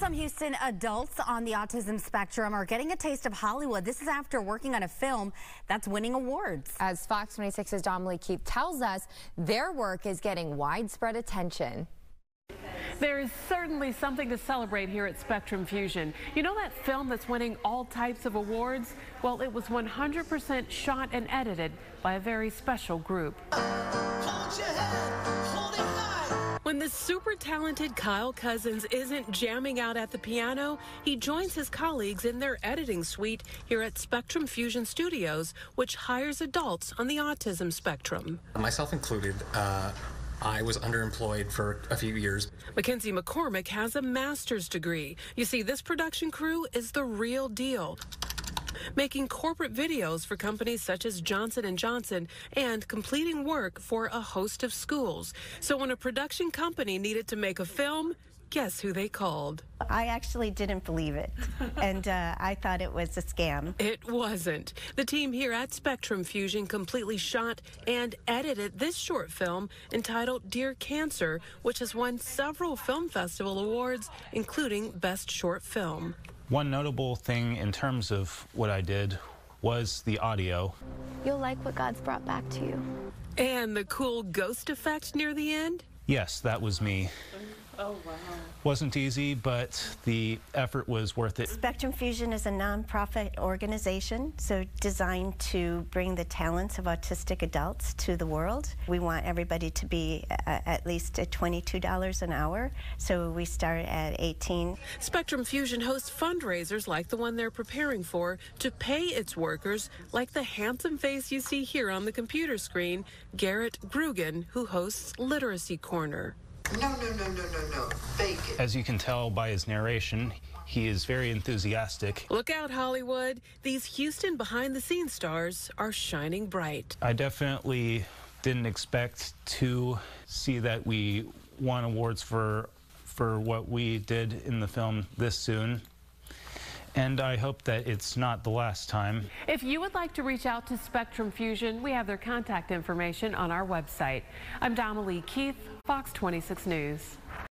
some Houston adults on the autism spectrum are getting a taste of Hollywood. This is after working on a film that's winning awards. As Fox 26's Damali Keith tells us, their work is getting widespread attention. There is certainly something to celebrate here at Spectrum Fusion. You know that film that's winning all types of awards? Well, it was 100% shot and edited by a very special group. When the super talented Kyle Cousins isn't jamming out at the piano, he joins his colleagues in their editing suite here at Spectrum Fusion Studios, which hires adults on the autism spectrum. Myself included, uh, I was underemployed for a few years. Mackenzie McCormick has a master's degree. You see, this production crew is the real deal making corporate videos for companies such as Johnson & Johnson and completing work for a host of schools. So when a production company needed to make a film, Guess who they called? I actually didn't believe it, and uh, I thought it was a scam. It wasn't. The team here at Spectrum Fusion completely shot and edited this short film entitled Dear Cancer, which has won several film festival awards, including Best Short Film. One notable thing in terms of what I did was the audio. You'll like what God's brought back to you. And the cool ghost effect near the end? Yes, that was me. Oh, wow. Wasn't easy, but the effort was worth it. Spectrum Fusion is a nonprofit organization, so designed to bring the talents of autistic adults to the world. We want everybody to be uh, at least at $22 an hour, so we start at 18. Spectrum Fusion hosts fundraisers like the one they're preparing for to pay its workers, like the handsome face you see here on the computer screen, Garrett Grugan, who hosts Literacy Corner. No, no, no, no, no, no. Fake it. As you can tell by his narration, he is very enthusiastic. Look out, Hollywood. These Houston behind the scenes stars are shining bright. I definitely didn't expect to see that we won awards for for what we did in the film this soon and I hope that it's not the last time. If you would like to reach out to Spectrum Fusion, we have their contact information on our website. I'm Damali Keith, Fox 26 News.